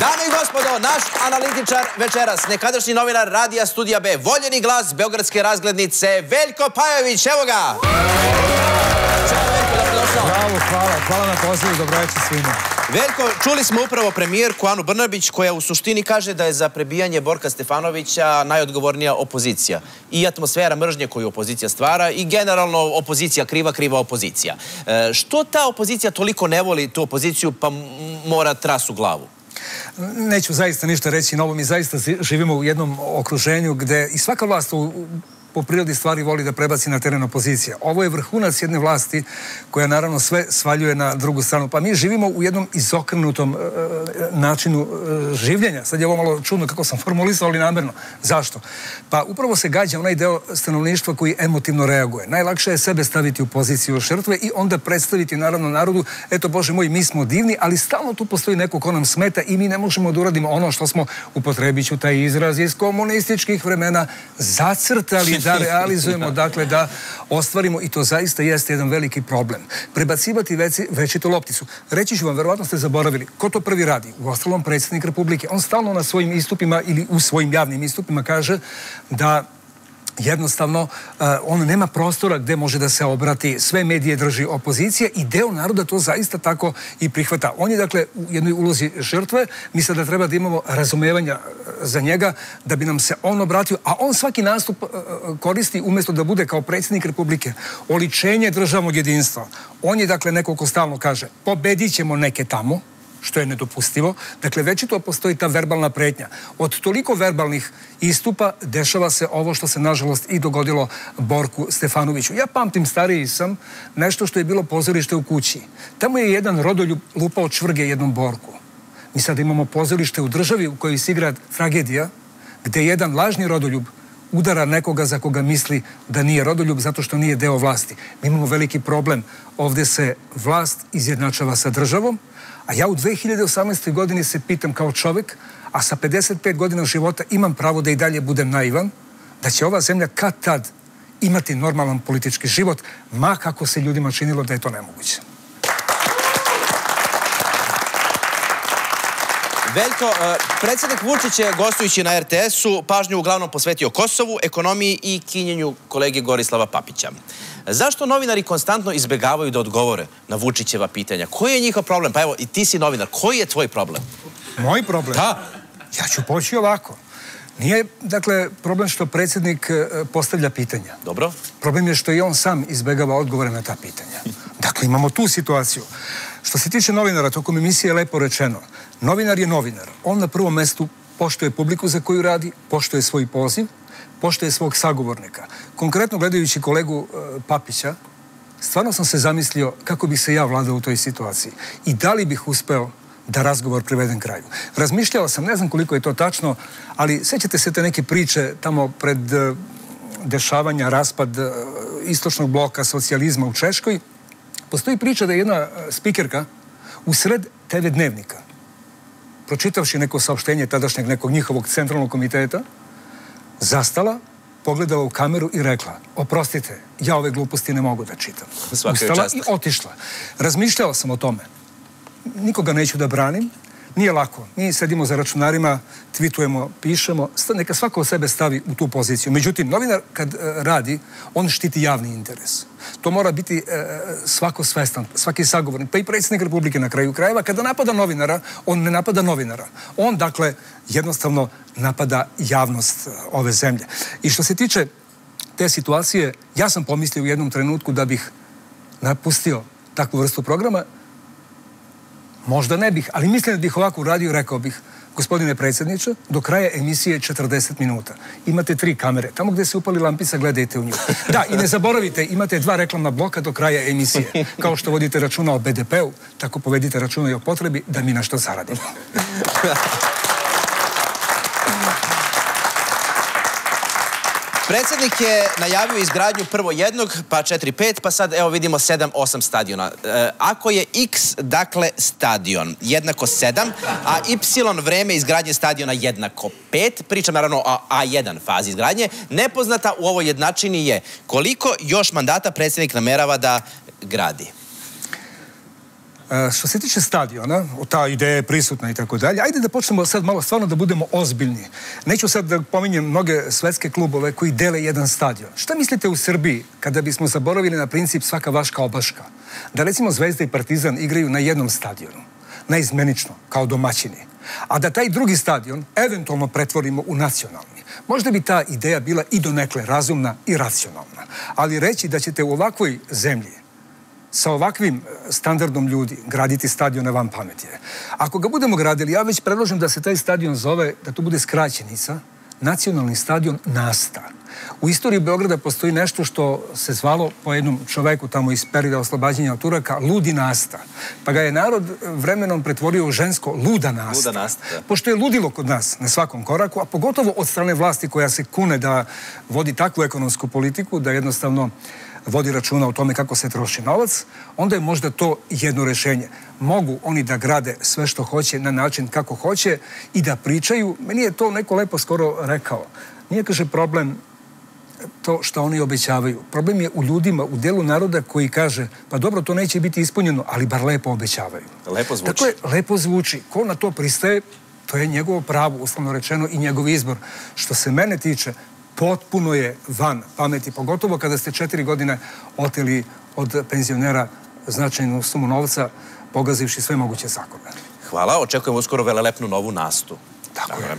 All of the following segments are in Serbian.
Dame i gospodo, naš analitičar večeras, nekadašnji novinar Radija Studija B, voljeni glas Beogradske razglednice, Veljko Pajović, evo ga! Bravo, hvala, hvala na pozivu, dobro večer svima. Veljko, čuli smo upravo premijerku Anu Brnabić koja u suštini kaže da je za prebijanje Borka Stefanovića najodgovornija opozicija. I atmosfera mržnje koju opozicija stvara i generalno opozicija kriva, kriva opozicija. E, što ta opozicija toliko ne voli tu opoziciju pa mora trasu glavu? Neću zaista ništa reći novo. Mi zaista živimo u jednom okruženju gde i svaka vlast u po prirodi stvari voli da prebaci na teren opozicija. Ovo je vrhunac jedne vlasti koja naravno sve svaljuje na drugu stranu. Pa mi živimo u jednom izokrenutom e, e načinu e, življenja. Sad je ovo malo čudno kako sam formulisao, ali namerno. Zašto? Pa upravo se gađa onaj deo stanovništva koji emotivno reaguje. Najlakše je sebe staviti u poziciju žrtve i onda predstaviti naravno narodu, eto Bože moj, mi smo divni, ali stalno tu postoji neko ko nam smeta i mi ne možemo da uradimo ono što smo, upotrebit ću taj izraz iz komunističkih vremena, zacrtali da realizujemo, dakle da ostvarimo i to zaista jeste jedan veliki problem. Prebacivati veci, većitu lopticu. Reći ću vam, verovatno ste zaboravili, ko to prvi radi? U ostalom predsjednik Republike. On stalno na svojim istupima ili u svojim javnim istupima kaže da jednostavno uh, on nema prostora gde može da se obrati, sve medije drži opozicije i deo naroda to zaista tako i prihvata. On je dakle u jednoj ulozi žrtve, misle da treba da imamo razumevanja za njega, da bi nam se on obratio, a on svaki nastup uh, koristi umesto da bude kao predsjednik Republike oličenje državnog jedinstva. On je dakle neko ko stalno kaže pobedit ćemo neke tamo, što je nedopustivo. Dakle, već i to postoji ta verbalna pretnja. Od toliko verbalnih istupa dešava se ovo što se, nažalost, i dogodilo Borku Stefanoviću. Ja pamtim, stariji sam, nešto što je bilo pozorište u kući. Tamo je jedan rodoljub lupao čvrge jednom Borku. Mi sad imamo pozorište u državi u kojoj se igra tragedija, gde jedan lažni rodoljub udara nekoga za koga misli da nije rodoljub zato što nije deo vlasti. Mi imamo veliki problem. Ovde se vlast izjednačava sa državom, A ja u 2018. godini se pitam kao čovek, a sa 55 godina života imam pravo da i dalje budem naivan, da će ova zemlja kad tad imati normalan politički život, ma kako se ljudima činilo da je to nemoguće. Veljko, e, predsjednik Vučić je gostujući na RTS-u pažnju uglavnom posvetio Kosovu, ekonomiji i kinjenju kolege Gorislava Papića. Zašto novinari konstantno izbegavaju da odgovore na Vučićeva pitanja? Koji je njihov problem? Pa evo, i ti si novinar. Koji je tvoj problem? Moj problem? Da. Ja ću poći ovako. Nije, dakle, problem što predsjednik e, postavlja pitanja. Dobro. Problem je što i on sam izbegava odgovore na ta pitanja. Dakle, imamo tu situaciju. Što se tiče novinara, tokom emisije je lepo rečeno. Novinar je novinar. On na prvom mestu poštuje publiku za koju radi, poštuje svoj poziv, poštuje svog sagovornika. Konkretno gledajući kolegu e, Papića, stvarno sam se zamislio kako bi se ja vladao u toj situaciji i da li bih uspeo da razgovor privedem kraju. Razmišljao sam, ne znam koliko je to tačno, ali sećate se te neke priče tamo pred e, dešavanja, raspad e, istočnog bloka socijalizma u Češkoj. Postoji priča da je jedna spikerka u sred TV dnevnika, pročitavši neko saopštenje tadašnjeg nekog njihovog centralnog komiteta, zastala, pogledala u kameru i rekla, oprostite, ja ove gluposti ne mogu da čitam. Ustala i otišla. Razmišljala sam o tome. Nikoga neću da branim, Nije lako. Mi sedimo za računarima, tvitujemo, pišemo, neka svako od sebe stavi u tu poziciju. Međutim, novinar kad e, radi, on štiti javni interes. To mora biti e, svako svestan, svaki sagovornik, pa i predsjednik Republike na kraju krajeva. Kada napada novinara, on ne napada novinara. On, dakle, jednostavno napada javnost e, ove zemlje. I što se tiče te situacije, ja sam pomislio u jednom trenutku da bih napustio takvu vrstu programa, Možda ne bih, ali mislim da bih ovako uradio, rekao bih, gospodine predsjedniče, do kraja emisije 40 minuta. Imate tri kamere. Tamo gde se upali lampica, gledajte u nju. Da, i ne zaboravite, imate dva reklamna bloka do kraja emisije. Kao što vodite računa o BDP-u, tako povedite računa i o potrebi da mi nešto zaradimo. Predsednik je najavio izgradnju prvo jednog, pa četiri, pet, pa sad evo vidimo sedam, osam stadiona. E, ako je x, dakle, stadion jednako sedam, a y vreme izgradnje stadiona jednako pet, pričam naravno o A1 fazi izgradnje, nepoznata u ovoj jednačini je koliko još mandata predsednik namerava da gradi? E, što se tiče stadiona, ta ideja je prisutna i tako dalje, ajde da počnemo sad malo stvarno da budemo ozbiljni. Neću sad da pominjem mnoge svetske klubove koji dele jedan stadion. Šta mislite u Srbiji kada bismo zaboravili na princip svaka vaška obaška? Da recimo Zvezda i Partizan igraju na jednom stadionu, naizmenično, kao domaćini. A da taj drugi stadion eventualno pretvorimo u nacionalni. Možda bi ta ideja bila i donekle razumna i racionalna. Ali reći da ćete u ovakvoj zemlji sa ovakvim e, standardom ljudi graditi stadione van pameti je. Ako ga budemo gradili, ja već predložim da se taj stadion zove, da to bude skraćenica, nacionalni stadion Nasta. U istoriji Beograda postoji nešto što se zvalo po jednom čoveku tamo iz perioda oslobađanja od Turaka Ludi Nasta. Pa ga je narod vremenom pretvorio u žensko Luda Nasta. Luda Nasta, da. Pošto je ludilo kod nas na svakom koraku, a pogotovo od strane vlasti koja se kune da vodi takvu ekonomsku politiku, da jednostavno vodi računa o tome kako se troši novac, onda je možda to jedno rešenje. Mogu oni da grade sve što hoće na način kako hoće i da pričaju. Meni je to neko lepo skoro rekao. Nije, kaže, problem to što oni obećavaju. Problem je u ljudima, u delu naroda koji kaže, pa dobro, to neće biti ispunjeno, ali bar lepo obećavaju. Lepo zvuči. Dakle, lepo zvuči. Ko na to pristaje, to je njegovo pravo, uslovno rečeno, i njegov izbor. Što se mene tiče, potpuno je van pameti, pogotovo kada ste četiri godine oteli od penzionera značajnu sumu novca, pogazivši sve moguće zakone. Hvala, očekujemo uskoro velelepnu novu nastu. Tako je.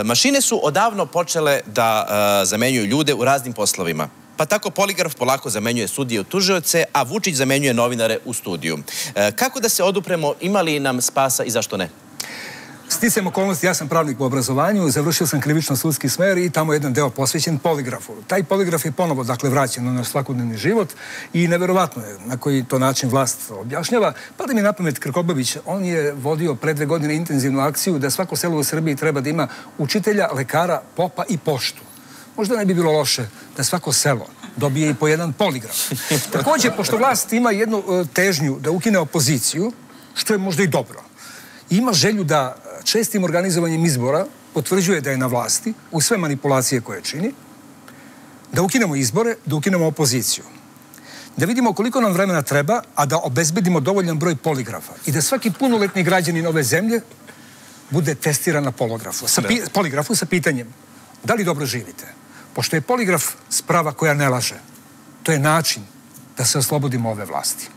E, mašine su odavno počele da e, zamenjuju ljude u raznim poslovima. Pa tako poligraf polako zamenjuje sudije u tužioce, a Vučić zamenjuje novinare u studiju. E, kako da se odupremo, ima li nam spasa i zašto ne? Sticam okolnosti, ja sam pravnik po obrazovanju, završio sam krivično-sudski smer i tamo je jedan deo posvećen poligrafu. Taj poligraf je ponovo, dakle, vraćen na naš svakodnevni život i neverovatno je na koji to način vlast objašnjava. Pa da mi na pamet Krkobabić, on je vodio pre dve godine intenzivnu akciju da svako selo u Srbiji treba da ima učitelja, lekara, popa i poštu. Možda ne bi bilo loše da svako selo dobije i po jedan poligraf. Takođe, pošto vlast ima jednu e, težnju da ukine opoziciju, što je možda i dobro, ima želju da čestim organizovanjem izbora potvrđuje da je na vlasti u sve manipulacije koje čini, da ukinemo izbore, da ukinemo opoziciju. Da vidimo koliko nam vremena treba, a da obezbedimo dovoljan broj poligrafa i da svaki punoletni građanin ove zemlje bude testiran na poligrafu sa, pi, poligrafu sa pitanjem da li dobro živite. Pošto je poligraf sprava koja ne laže, to je način da se oslobodimo ove vlasti.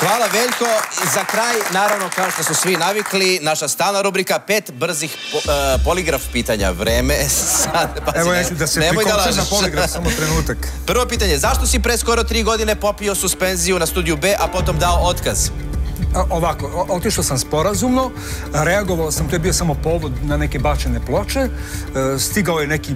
Hvala Veljko. I za kraj, naravno, kao što su svi navikli, naša stalna rubrika pet brzih po, uh, poligraf pitanja. Vreme sad... Pazi, Evo ja ću da se prikončem na poligraf, samo trenutak. Prvo pitanje, zašto si pre skoro tri godine popio suspenziju na studiju B, a potom dao otkaz? Ovako, otišao sam sporazumno, reagovao sam, to je bio samo povod na neke bačene ploče, e, stigao je neki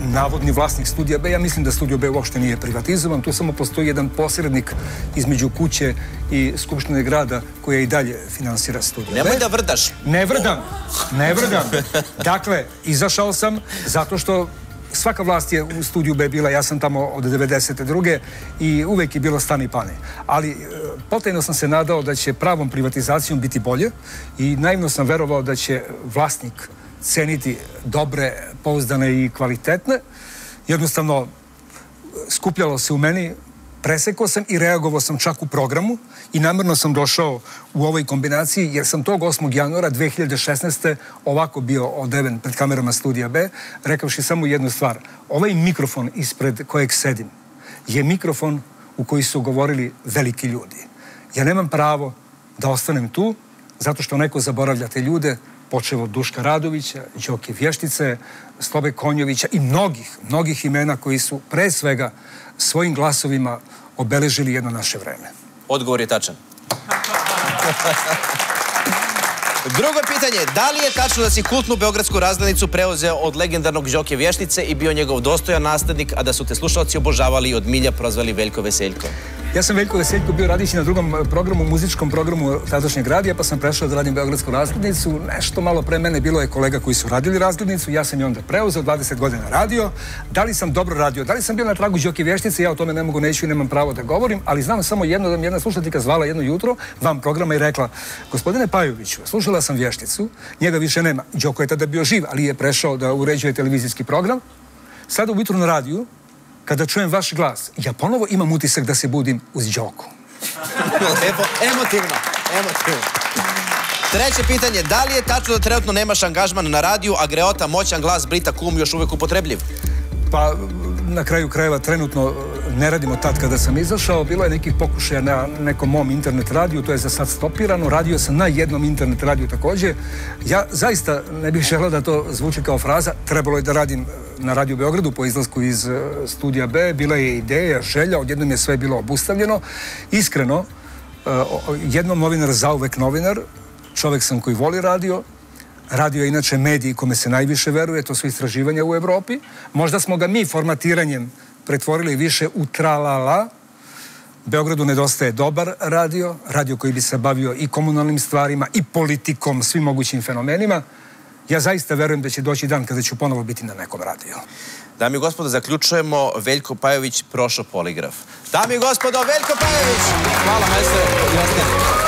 navodni vlasnik Studija B. Ja mislim da Studio B uopšte nije privatizovan. Tu samo postoji jedan posrednik između kuće i Skupštine grada koja i dalje finansira Studio Nemoj B. Nemoj da vrdaš. Ne vrdam. Ne vrdam. Dakle, izašao sam zato što svaka vlast je u studiju B bila, ja sam tamo od 92. i uvek je bilo stani pane. Ali e, potajno sam se nadao da će pravom privatizacijom biti bolje i naivno sam verovao da će vlasnik ceniti dobre, pouzdane i kvalitetne. Jednostavno, skupljalo se u meni, presekao sam i reagovao sam čak u programu i namjerno sam došao u ovoj kombinaciji jer sam tog 8. januara 2016. ovako bio odeven pred kamerama Studija B, rekavši samo jednu stvar. Ovaj mikrofon ispred kojeg sedim je mikrofon u koji su govorili veliki ljudi. Ja nemam pravo da ostanem tu zato što neko zaboravlja te ljude, počeo od Duška Radovića, Đoke Vještice, Slobe Konjovića i mnogih, mnogih imena koji su pre svega svojim glasovima obeležili jedno naše vreme. Odgovor je tačan. Drugo pitanje, da li je tačno da si kultnu beogradsku razglednicu preuzeo od legendarnog Đoke Vještice i bio njegov dostojan naslednik, a da su te slušalci obožavali i od milja prozvali Veljko Veseljko? Ja sam Veljko Veseljko bio radići na drugom programu, muzičkom programu tadašnjeg radija, pa sam prešao da radim Beogradsku razglednicu. Nešto malo pre mene bilo je kolega koji su radili razglednicu, ja sam je onda preuzeo, 20 godina radio. Da li sam dobro radio, da li sam bio na tragu Đoke Vještice, ja o tome ne mogu, neću i nemam pravo da govorim, ali znam samo jedno da mi jedna slušateljka zvala jedno jutro vam programa i rekla, gospodine Pajoviću, slušala sam Vješticu, njega više nema. Đoko je tada bio živ, ali je prešao da uređuje televizijski program. Sada ujutru na radiju kada čujem vaš glas, ja ponovo imam utisak da se budim uz Đoku. Lepo, emotivno, emotivno. Treće pitanje, da li je tačno da trenutno nemaš angažman na radiju, a greota moćan glas Brita Kum još uvek upotrebljiv? Pa, na kraju krajeva, trenutno ne radimo tad kada sam izašao. Bilo je nekih pokušaja na nekom mom internet radiju, to je za sad stopirano. Radio sam na jednom internet radiju takođe. Ja zaista ne bih želeo da to zvuči kao fraza. Trebalo je da radim na Radio Beogradu po izlasku iz e, studija B. Bila je ideja, želja, odjednom je sve bilo obustavljeno. Iskreno, e, jednom novinar zauvek novinar, čovek sam koji voli radio, Radio je inače mediji kome se najviše veruje, to su istraživanja u Evropi. Možda smo ga mi formatiranjem pretvorili više u tralala. Beogradu nedostaje dobar radio, radio koji bi se bavio i komunalnim stvarima, i politikom, svim mogućim fenomenima. Ja zaista verujem da će doći dan kada ću ponovo biti na nekom radiju. Dami i gospodo, zaključujemo Veljko Pajović prošao poligraf. Dami i gospodo, Veljko Pajović! Hvala, majstore.